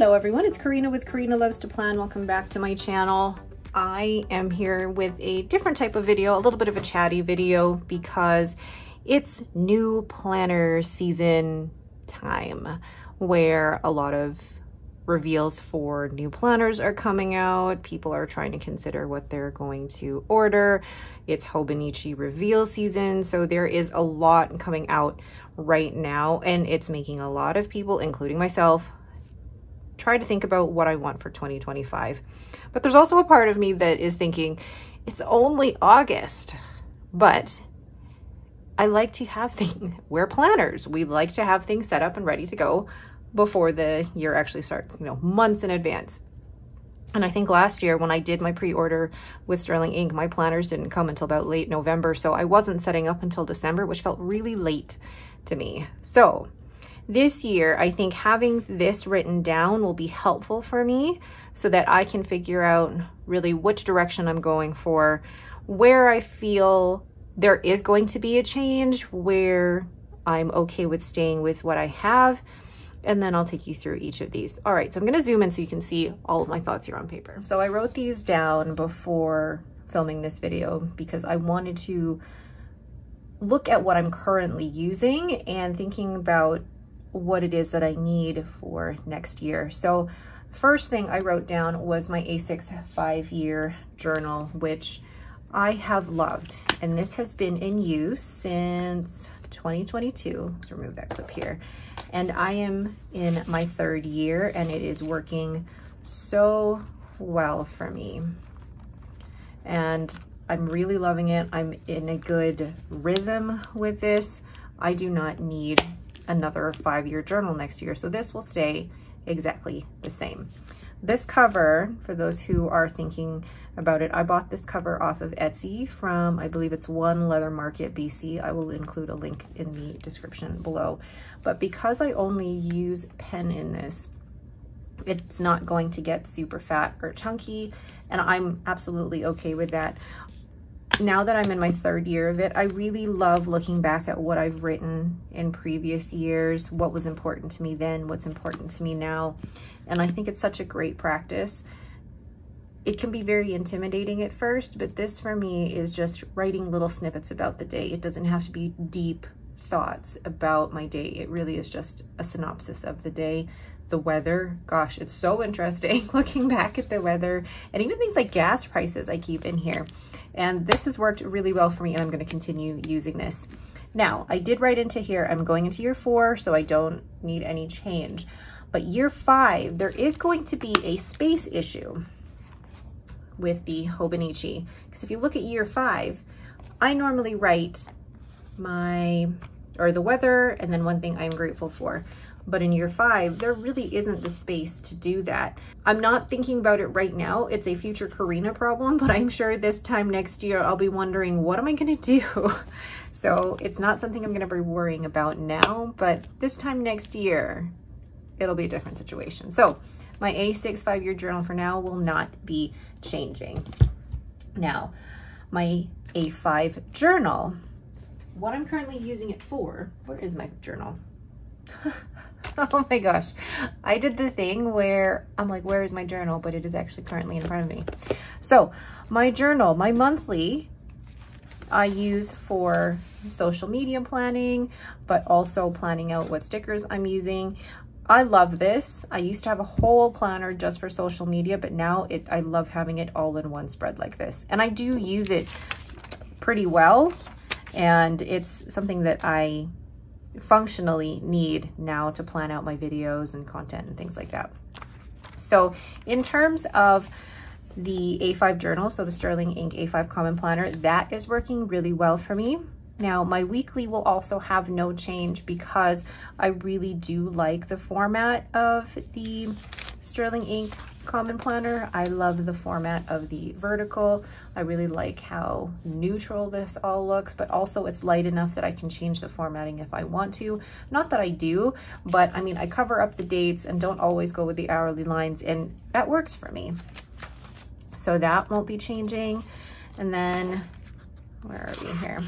Hello everyone, it's Karyna with Karyna Loves to Plan. Welcome back to my channel. I am here with a different type of video, a little bit of a chatty video because it's new planner season time where a lot of reveals for new planners are coming out. People are trying to consider what they're going to order. It's Hobonichi reveal season, so there is a lot coming out right now and it's making a lot of people, including myself, try to think about what I want for 2025. But there's also a part of me that is thinking, it's only August, but I like to have things, we're planners. We like to have things set up and ready to go before the year actually starts, you know, months in advance. And I think last year when I did my pre-order with Sterling Ink, my planners didn't come until about late November. So I wasn't setting up until December, which felt really late to me. So this year, I think having this written down will be helpful for me so that I can figure out really which direction I'm going for, where I feel there is going to be a change, where I'm okay with staying with what I have, and then I'll take you through each of these. All right, so I'm gonna zoom in so you can see all of my thoughts here on paper. So I wrote these down before filming this video because I wanted to look at what I'm currently using and thinking about what it is that I need for next year. So first thing I wrote down was my A6 five-year journal, which I have loved. And this has been in use since 2022. Let's remove that clip here. And I am in my third year and it is working so well for me. And I'm really loving it. I'm in a good rhythm with this. I do not need another five-year journal next year. So this will stay exactly the same. This cover, for those who are thinking about it, I bought this cover off of Etsy from, I believe it's One Leather Market BC. I will include a link in the description below. But because I only use pen in this, it's not going to get super fat or chunky, and I'm absolutely okay with that now that I'm in my third year of it, I really love looking back at what I've written in previous years, what was important to me then, what's important to me now. And I think it's such a great practice. It can be very intimidating at first, but this for me is just writing little snippets about the day. It doesn't have to be deep thoughts about my day. It really is just a synopsis of the day. The weather, gosh, it's so interesting looking back at the weather and even things like gas prices I keep in here. And this has worked really well for me and I'm gonna continue using this. Now, I did write into here, I'm going into year four, so I don't need any change. But year five, there is going to be a space issue with the Hobonichi. Because if you look at year five, I normally write my, or the weather, and then one thing I'm grateful for. But in year five, there really isn't the space to do that. I'm not thinking about it right now. It's a future Karyna problem, but I'm sure this time next year, I'll be wondering, what am I gonna do? So it's not something I'm gonna be worrying about now, but this time next year, it'll be a different situation. So my A6 five-year journal for now will not be changing. Now, my A5 journal, what I'm currently using it for, where is my journal? oh my gosh. I did the thing where I'm like, where is my journal? But it is actually currently in front of me. So my journal, my monthly, I use for social media planning, but also planning out what stickers I'm using. I love this. I used to have a whole planner just for social media, but now it I love having it all in one spread like this. And I do use it pretty well. And it's something that I functionally need now to plan out my videos and content and things like that. So in terms of the A5 journal, so the Sterling Ink A5 Common Planner, that is working really well for me. Now, my weekly will also have no change because I really do like the format of the Sterling Ink Common Planner. I love the format of the vertical. I really like how neutral this all looks, but also it's light enough that I can change the formatting if I want to. Not that I do, but I mean, I cover up the dates and don't always go with the hourly lines, and that works for me. So that won't be changing. And then, where are we here?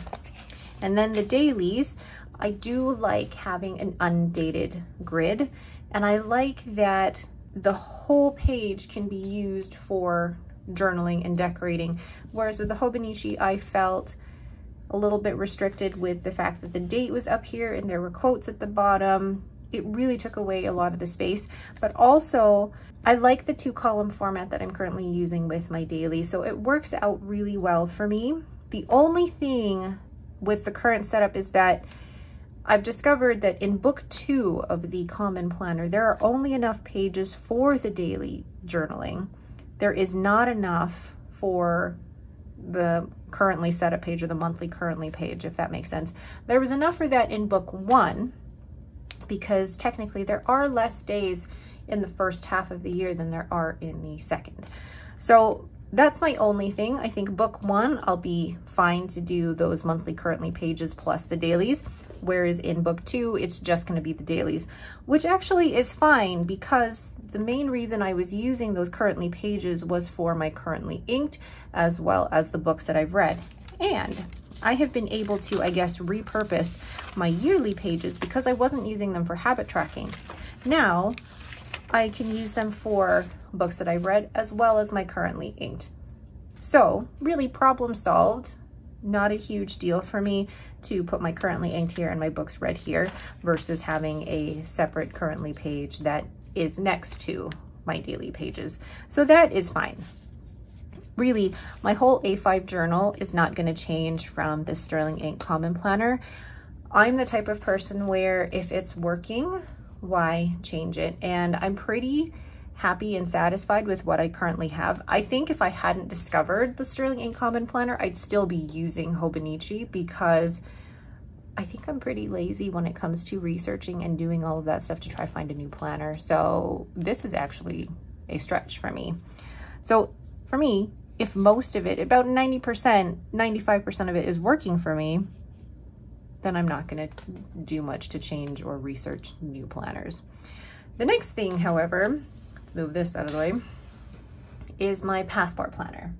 And then the dailies, I do like having an undated grid. And I like that the whole page can be used for journaling and decorating. Whereas with the Hobonichi, I felt a little bit restricted with the fact that the date was up here and there were quotes at the bottom. It really took away a lot of the space, but also I like the two column format that I'm currently using with my daily. So it works out really well for me. The only thing with the current setup is that I've discovered that in book two of the Common Planner, there are only enough pages for the daily journaling. There is not enough for the currently set up page or the monthly currently page, if that makes sense. There was enough for that in book one because technically there are less days in the first half of the year than there are in the second. So that's my only thing. I think book one, I'll be fine to do those monthly currently pages plus the dailies. Whereas in book two, it's just gonna be the dailies, which actually is fine because the main reason I was using those currently pages was for my currently inked as well as the books that I've read. And I have been able to, I guess, repurpose my yearly pages because I wasn't using them for habit tracking. Now, I can use them for books that I read as well as my currently inked. So really problem solved, not a huge deal for me to put my currently inked here and my books read here versus having a separate currently page that is next to my daily pages. So that is fine. Really, my whole A5 journal is not gonna change from the Sterling Ink Common Planner. I'm the type of person where if it's working, why change it? And I'm pretty happy and satisfied with what I currently have. I think if I hadn't discovered the Sterling Ink Common Planner, I'd still be using Hobonichi because I think I'm pretty lazy when it comes to researching and doing all of that stuff to try to find a new planner. So this is actually a stretch for me. So for me, if most of it, about 90%, 95% of it is working for me, then I'm not gonna do much to change or research new planners. The next thing, however, move this out of the way, is my passport planner.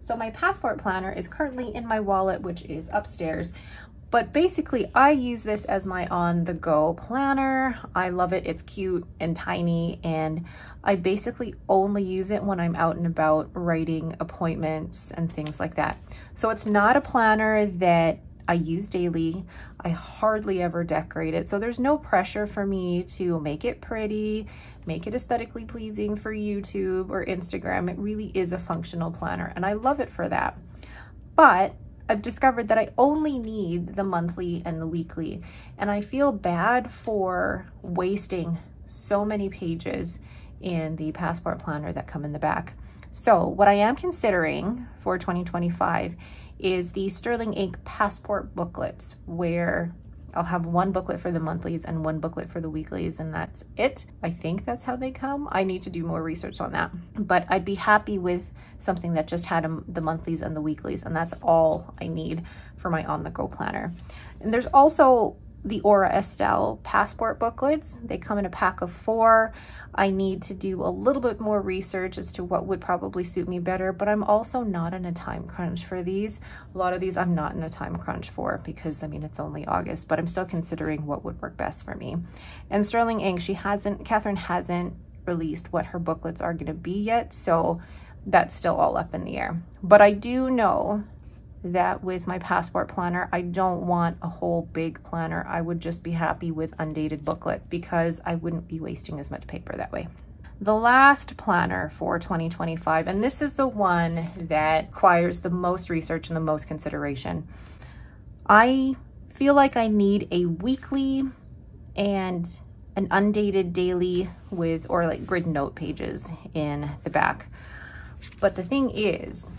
So my passport planner is currently in my wallet, which is upstairs. But basically, I use this as my on-the-go planner. I love it. It's cute and tiny, and I basically only use it when I'm out and about writing appointments and things like that. So it's not a planner that I use daily. I hardly ever decorate it. So there's no pressure for me to make it pretty, make it aesthetically pleasing for YouTube or Instagram. It really is a functional planner and I love it for that. But I've discovered that I only need the monthly and the weekly and I feel bad for wasting so many pages in the passport planner that come in the back. So what I am considering for 2025 is the Sterling Ink passport booklets where I'll have one booklet for the monthlies and one booklet for the weeklies and that's it. I think that's how they come. I need to do more research on that, but I'd be happy with something that just had the monthlies and the weeklies and that's all I need for my on-the-go planner. And there's also the Aura Estelle passport booklets. They come in a pack of four. I need to do a little bit more research as to what would probably suit me better, but I'm also not in a time crunch for these. A lot of these I'm not in a time crunch for because I mean, it's only August, but I'm still considering what would work best for me. And Sterling Ink, she hasn't, Catherine hasn't released what her booklets are gonna be yet, so that's still all up in the air. But I do know that with my passport planner, I don't want a whole big planner. I would just be happy with undated booklet because I wouldn't be wasting as much paper that way. The last planner for 2025, and this is the one that requires the most research and the most consideration. I feel like I need a weekly and an undated daily with, or like grid note pages in the back. But the thing is,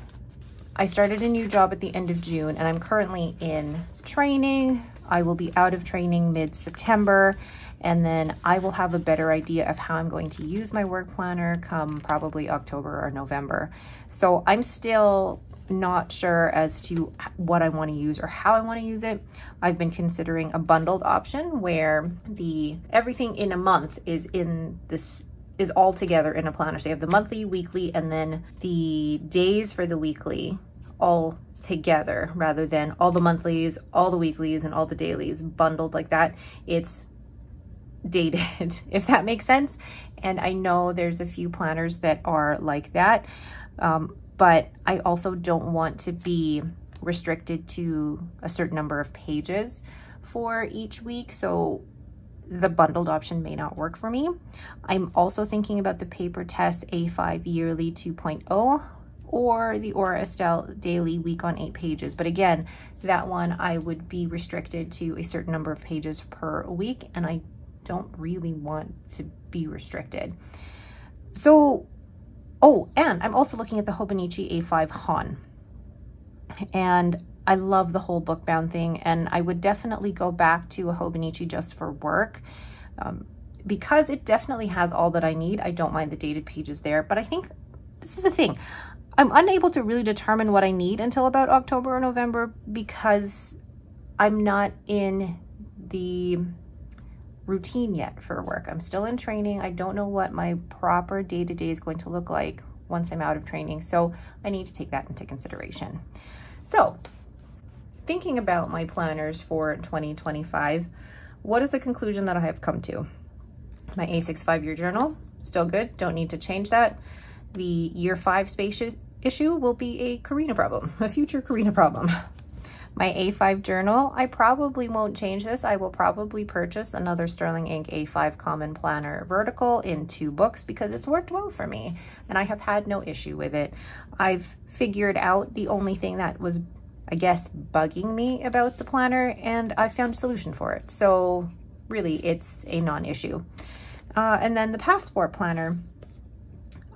I started a new job at the end of June and I'm currently in training. I will be out of training mid-September and then I will have a better idea of how I'm going to use my work planner come probably October or November. So I'm still not sure as to what I want to use or how I want to use it. I've been considering a bundled option where the everything in a month is in this is all together in a planner. So you have the monthly, weekly, and then the days for the weekly all together rather than all the monthlies, all the weeklies, and all the dailies bundled like that. It's dated, if that makes sense. And I know there's a few planners that are like that, um, but I also don't want to be restricted to a certain number of pages for each week. So the bundled option may not work for me. I'm also thinking about the paper test A5 yearly 2.0 or the Aura Estelle daily week on eight pages. But again, that one I would be restricted to a certain number of pages per week and I don't really want to be restricted. So, oh, and I'm also looking at the Hobonichi A5 Hon. And I love the whole bookbound thing and I would definitely go back to a Hobonichi just for work. Um, because it definitely has all that I need. I don't mind the dated pages there, but I think this is the thing. I'm unable to really determine what I need until about October or November because I'm not in the routine yet for work. I'm still in training. I don't know what my proper day-to-day -day is going to look like once I'm out of training. So I need to take that into consideration. So thinking about my planners for 2025, what is the conclusion that I have come to? My A6 five-year journal, still good, don't need to change that. The year five spacious issue will be a Karyna problem, a future Karyna problem. My A5 journal, I probably won't change this. I will probably purchase another Sterling Ink A5 Common Planner Vertical in two books because it's worked well for me and I have had no issue with it. I've figured out the only thing that was I guess, bugging me about the planner and I found a solution for it. So really it's a non-issue. Uh, and then the passport planner,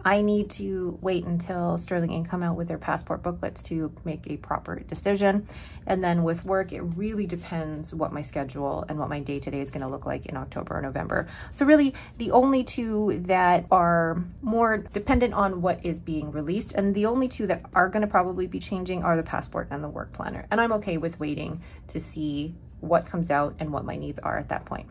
I need to wait until Sterling Ink come out with their passport booklets to make a proper decision. And then with work, it really depends what my schedule and what my day-to-day -day is gonna look like in October or November. So really the only two that are more dependent on what is being released and the only two that are gonna probably be changing are the passport and the work planner. And I'm okay with waiting to see what comes out and what my needs are at that point.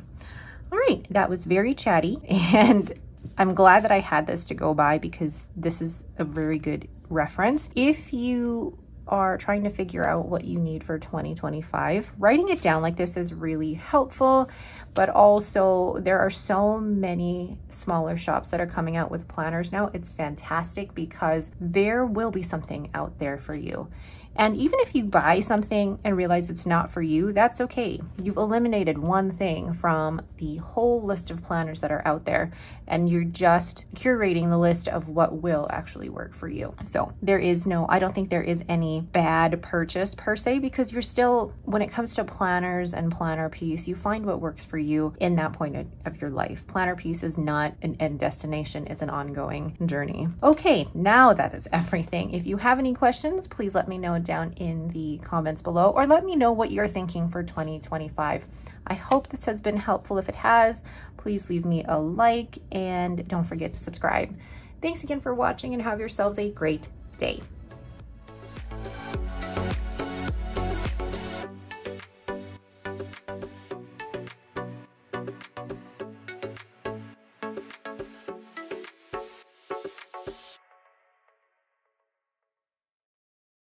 All right, that was very chatty and I'm glad that I had this to go by because this is a very good reference. If you are trying to figure out what you need for 2025, writing it down like this is really helpful, but also there are so many smaller shops that are coming out with planners now. It's fantastic because there will be something out there for you. And even if you buy something and realize it's not for you, that's okay. You've eliminated one thing from the whole list of planners that are out there, and you're just curating the list of what will actually work for you. So there is no, I don't think there is any bad purchase per se, because you're still, when it comes to planners and planner peace, you find what works for you in that point of your life. Planner peace is not an end destination, it's an ongoing journey. Okay, now that is everything. If you have any questions, please let me down in the comments below or let me know what you're thinking for 2025. I hope this has been helpful. If it has, please leave me a like and don't forget to subscribe. Thanks again for watching and have yourselves a great day.